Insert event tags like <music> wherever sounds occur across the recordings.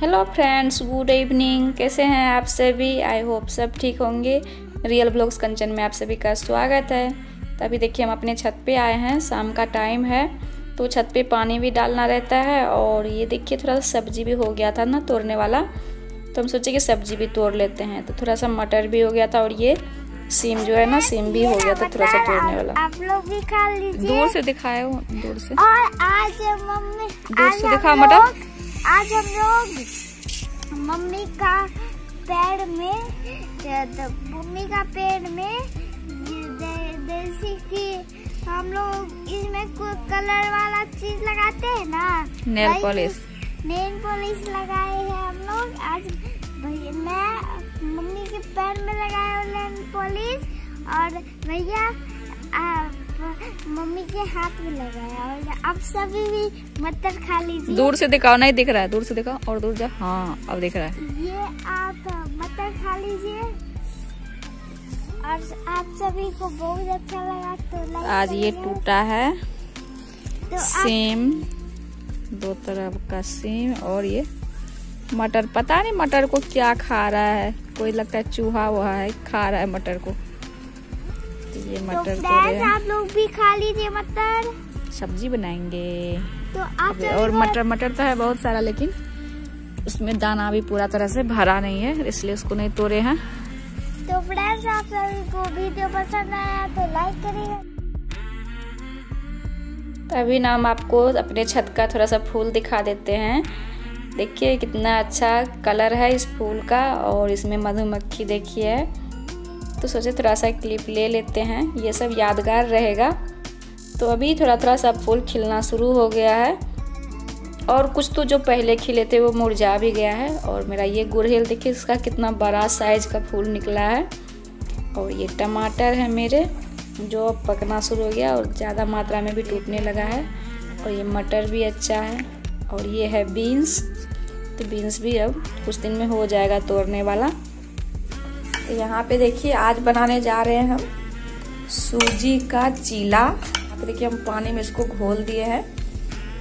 Hello friends good evening कैसे हैं आप सभी? आई होप सब ठीक होंगे। रियल ब्लॉग्स कंचन में आप सभी का स्वागत है। तभी देखिए हम अपने छत पे आए हैं। शाम का टाइम है तो छत पे पानी भी डालना रहता है और ये देखिए थोड़ा सा सब्ज़ी भी हो गया था ना तोड़ने वाला। तो हम सोचे कि सब्ज़ी भी तोड़ लेते हैं। तो थोड़ा सा मटर भी हो गया था और ये सीम जो है ना सीम भी हो गया था थोड़ा सा तोड़ने वाला। आप लोग भी खा लीजिए। दूर से दिखाए दूर से। और आज मम्मी दूर से दिखाओ मटर। आज हम लोग मम्मी का पेड़ में मम्मी का पेड़ में देसी की हम लोग इसमें कोई कलर वाला चीज़ लगाते हैं ना? नेल पॉलिश नेल पॉलिश लगाए हैं हम लोग। आज भैया मैं मम्मी के पैर में लगाया नेल पॉलिश और भैया के हाथ में लगाया और आप सभी भी मटर खा लीजिए। दूर से दिखाओ नहीं दिख रहा है। दूर से दिखाओ और दूर जा। हाँ अब दिख रहा है। ये आप मटर खा लीजिए। और आप सभी को बहुत अच्छा लगा तो आज ये टूटा है। तो सेम दो तरफ़ का सेम और ये मटर। पता नहीं मटर को क्या खा रहा है। कोई लगता है चूहा वहा है खा रहा है मटर को। ये तो मटर फ्रेंड्स आप लोग भी खा लीजिए मटर। सब्ज़ी बनाएँगे। तो आप और मटर मटर तो है बहुत सारा लेकिन उसमें दाना भी पूरा तरह से भरा नहीं है इसलिए उसको नहीं तोड़े हैं। तो फ्रेंड्स आप सभी को वीडियो पसंद आया तो लाइक करिएगा तो अभी ना हम आपको अपने छत का थोड़ा सा फूल दिखा देते हैं। देखिए कितना अच्छा कलर है इस फूल का और इसमें मधुमक्खी देखिए। तो सोचे थोड़ा सा क्लिप ले लेते हैं, ये सब यादगार रहेगा। तो अभी थोड़ा थोड़ा सा फूल खिलना शुरू हो गया है। और कुछ तो जो पहले खिले थे वो मुरझा भी गया है। और मेरा ये गुड़हेल, देखिए इसका कितना बड़ा साइज़ का फूल निकला है। और ये टमाटर है मेरे, जो पकना शुरू हो गया और ज़्यादा मात्रा में भी टूटने लगा है। और ये मटर भी अच्छा है और ये है बीन्स तो बीन्स भी अब कुछ दिन में हो जाएगा तोड़ने वाला। यहाँ पे देखिए आज बनाने जा रहे हैं हम सूजी का चीला। यहाँ पे देखिए हम पानी में इसको घोल दिए हैं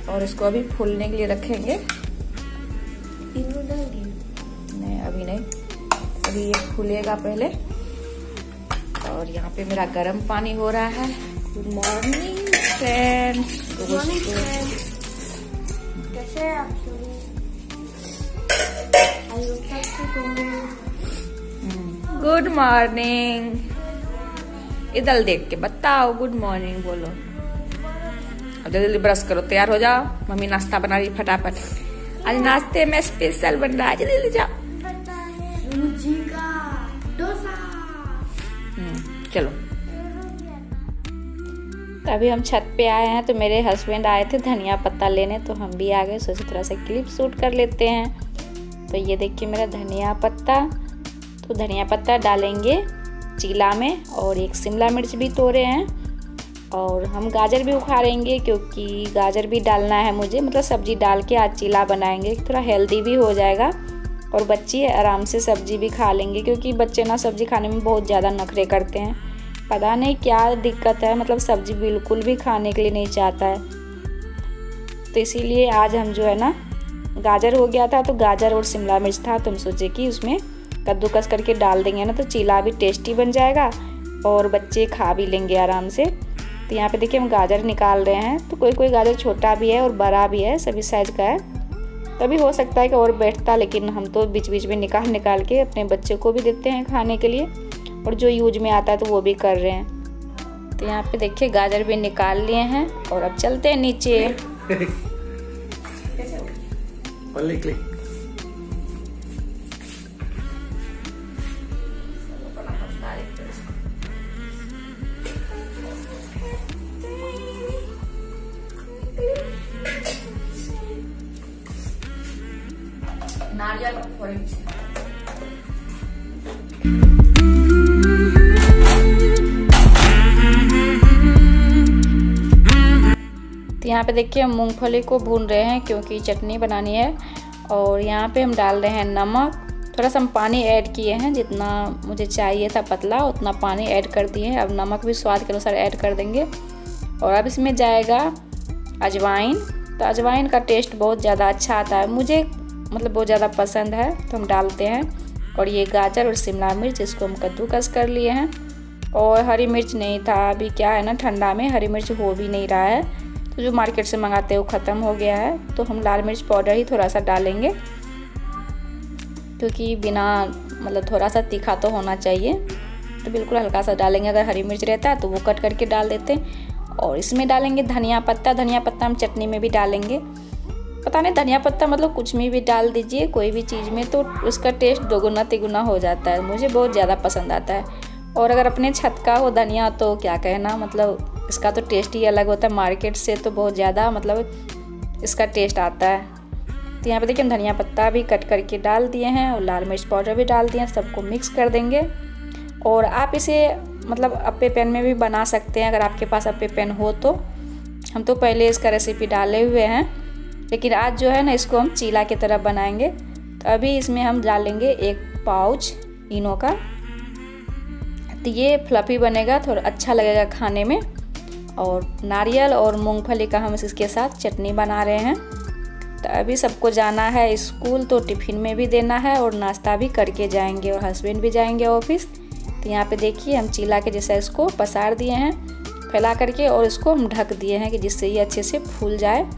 और इसको अभी फूलने के लिए रखेंगे। नहीं अभी नहीं। अभी ये फूलेगा पहले। और यहाँ पे मेरा गर्म पानी हो रहा है। गुड मॉर्निंग फ्रेंड्स कैसे आप गुड मॉर्निंग इधर देख के बताओ गुड मॉर्निंग बोलो। अब जल्दी जल्दी ब्रश करो तैयार हो जाओ। मम्मी नाश्ता बना रही फटाफट। आज नाश्ते में स्पेशल बन रहा है। जल्दी जाओ। हम्म, चलो। तो अभी हम छत पे आए हैं तो मेरे हस्बैंड आए थे धनिया पत्ता लेने तो हम भी आ गए। सोचे थोड़ा सा क्लिप शूट कर लेते हैं। तो ये देखिए मेरा धनिया पत्ता। तो धनिया पत्ता डालेंगे चीला में और एक शिमला मिर्च भी तोड़े हैं। और हम गाजर भी उखाड़ेंगे क्योंकि गाजर भी डालना है मुझे। मतलब सब्ज़ी डाल के आज चीला बनाएँगे, थोड़ा हेल्दी भी हो जाएगा। और बच्चे आराम से सब्ज़ी भी खा लेंगे क्योंकि बच्चे ना सब्ज़ी खाने में बहुत ज़्यादा नखरे करते हैं। पता नहीं क्या दिक्कत है मतलब सब्ज़ी बिल्कुल भी खाने के लिए नहीं चाहता है। तो इसीलिए आज हम जो है ना, गाजर हो गया था तो गाजर और शिमला मिर्च था। तो हम सोचे कि उसमें कद्दूकस करके डाल देंगे ना तो चीला भी टेस्टी बन जाएगा और बच्चे खा भी लेंगे आराम से। तो यहाँ पे देखिए हम गाजर निकाल रहे हैं तो कोई कोई गाजर छोटा भी है और बड़ा भी है, सभी साइज़ का है। तभी हो सकता है कि और बैठता, लेकिन हम तो बीच बीच में निकाल निकाल के अपने बच्चे को भी देते हैं खाने के लिए, और जो यूज़ में आता है तो वो भी कर रहे हैं। तो यहाँ पे देखिए गाजर भी निकाल लिए हैं, और अब चलते हैं नीचे। <laughs> नारियल तो यहाँ पे देखिए हम मूंगफली को भून रहे हैं क्योंकि चटनी बनानी है और यहाँ पे हम डाल रहे हैं नमक। थोड़ा सा हम पानी ऐड किए हैं, जितना मुझे चाहिए था पतला, उतना पानी ऐड कर दिए हैं। अब नमक भी स्वाद के अनुसार ऐड कर देंगे। और अब इसमें जाएगा अजवाइन। तो अजवाइन का टेस्ट बहुत ज़्यादा अच्छा आता है। मुझे मतलब बहुत ज़्यादा पसंद है तो हम डालते हैं। और ये गाजर और शिमला मिर्च, इसको हम कद्दूकस कर लिए हैं। और हरी मिर्च नहीं था, अभी क्या है ना, ठंडा में हरी मिर्च हो भी नहीं रहा है। तो जो मार्केट से मंगाते हैं, वो ख़त्म हो गया है। तो हम लाल मिर्च पाउडर ही थोड़ा सा डालेंगे। क्योंकि बिना मतलब थोड़ा सा तीखा तो होना चाहिए। तो बिल्कुल हल्का सा डालेंगे, अगर हरी मिर्च रहता है तो वो कट करके डाल देते हैं। और इसमें डालेंगे धनिया पत्ता। धनिया पत्ता हम चटनी में भी डालेंगे। पता नहीं, धनिया पत्ता मतलब कुछ में भी डाल दीजिए, कोई भी चीज़ में तो उसका टेस्ट दोगुना तिगुना हो जाता है। मुझे बहुत ज़्यादा पसंद आता है। और अगर अपने छत का हो धनिया तो क्या कहना मतलब इसका तो टेस्ट ही अलग होता है। मार्केट से तो बहुत ज़्यादा मतलब इसका टेस्ट आता है। तो यहाँ पे देखिए, हम धनिया पत्ता भी कट करके डाल दिए हैं और लाल मिर्च पाउडर भी डाल दिए हैं, सबको मिक्स कर देंगे। और आप इसे मतलब अप्पे पेन में भी बना सकते हैं, अगर आपके पास अप्पे पेन हो तो। हम तो पहले इसका रेसिपी डाले हुए हैं। लेकिन आज जो है ना, इसको हम चीला की तरफ़ बनाएँगे। तो अभी इसमें हम डालेंगे एक पाउच इनो का। तो ये फ्लफ़ी बनेगा, थोड़ा अच्छा लगेगा खाने में। और नारियल और मूंगफली का हम इसके साथ चटनी बना रहे हैं। तो अभी सबको जाना है स्कूल तो टिफ़िन में भी देना है और नाश्ता भी करके जाएँगे और हस्बैंड भी जाएँगे ऑफ़िस। तो यहाँ पे देखिए, हम चीला के जैसा इसको पसार दिए हैं, फैला करके और इसको हम ढक दिए हैं कि जिससे ये अच्छे से फूल जाए।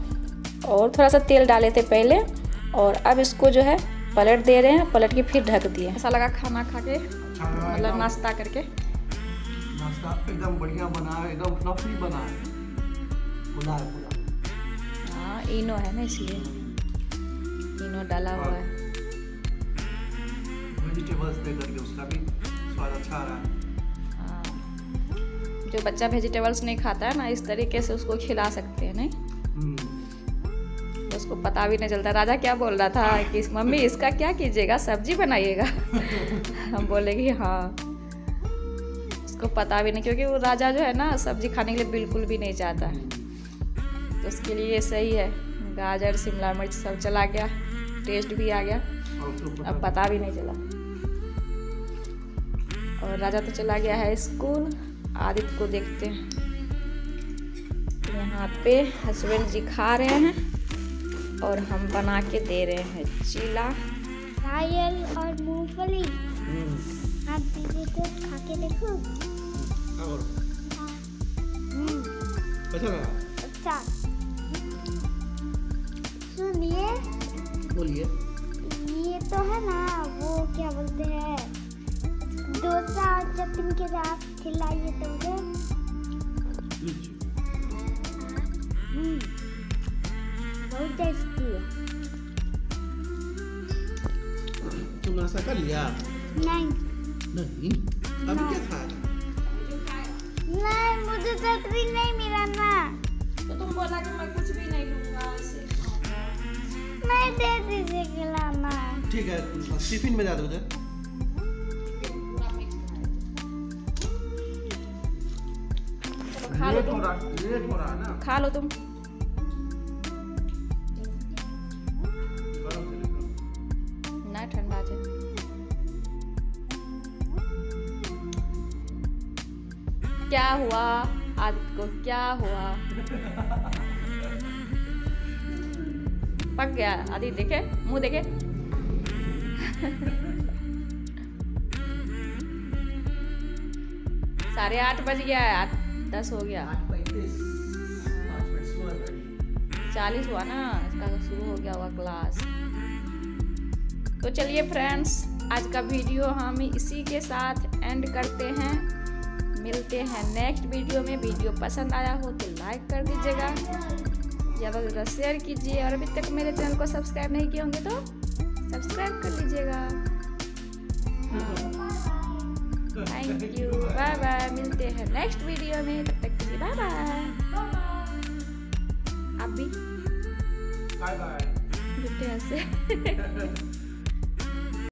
और थोड़ा सा तेल डाले थे पहले और अब इसको जो है पलट दे रहे हैं पलट के फिर ढक दिए। ऐसा लगा खाना खा के अच्छा मतलब नाश्ता करके। नाश्ता एकदम बढ़िया बना है एकदम फ्लफी बना है। खुला है पूरा हाँ। इनो है ना इसलिए। इनो डाला हुआ है। वेजिटेबल्स दे करके उसका भी स्वाद अच्छा आ रहा है। हाँ। जो बच्चा वेजिटेबल्स नहीं खाता है ना इस तरीके से उसको खिला सकते हैं नहीं? उसको पता भी नहीं चलता। राजा क्या बोल रहा था कि मम्मी इसका क्या कीजिएगा? सब्ज़ी बनाइएगा। <laughs> हम बोले कि हाँ। उसको पता भी नहीं क्योंकि वो राजा जो है ना सब्ज़ी खाने के लिए बिल्कुल भी नहीं चाहता। है तो उसके लिए ये सही है। गाजर शिमला मिर्च सब चला गया। टेस्ट भी आ गया। ऊपर अब पता भी नहीं चला। और राजा तो चला गया है स्कूल। आदित्य को देखते हैं। यहाँ पे हस्बैंड जी खा रहे हैं। और हम बना के दे रहे हैं चीला। नारियल और मूंगफली। हम्म, आप दीदी तो खा के देखो। और? हम्म, कैसा लगा। अच्छा। सुनिए। बोलिए। ये तो है ना वो क्या बोलते हैं? डोसा और चटनी के साथ खिलाइए तो। मुझे हम्म, बहुत टेस्टी है तुम नाश्ता कर लिया नहीं नहीं अभी क्या खा खाया नहीं मुझे चटनी नहीं मिला ना तो तुम बोला कि मैं कुछ भी नहीं लूँगा नहीं दे दीजिए खिलाना ठीक है टिफ़िन में जा दो उधर खा लो लेट हो तुम रहा लेट हो रहा ना खा लो तुम हुआ? आदित्य को क्या हुआ? पक गया। आदित्य देखे? मुँह देखे? साढ़े आठ बज गया है। आठ दस हो गया। चालीस हुआ ना? इसका शुरू हो गया हुआ क्लास तो चलिए फ्रेंड्स आज का वीडियो हम इसी के साथ एंड करते हैं। मिलते हैं नेक्स्ट वीडियो में। वीडियो पसंद आया हो तो लाइक कर दीजिएगा। ज़्यादा से ज़्यादा शेयर कीजिए और अभी तक मेरे चैनल को सब्सक्राइब नहीं किए होंगे तो सब्सक्राइब कर लीजिएगा थैंक यू बाय बाय मिलते हैं नेक्स्ट वीडियो में। तब तक के लिए बाय बाय आप भी बाय बाय जुटे ऐसे। <laughs>